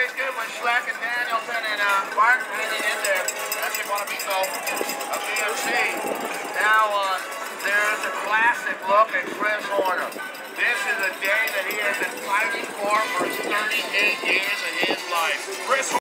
Schleck and Danielson and uh, Martin hanging in there. That's the Bonamico of BMC. Now uh, there's a classic look at Chris Horner. This is a day that he has been fighting for for 38 years of his life. Chris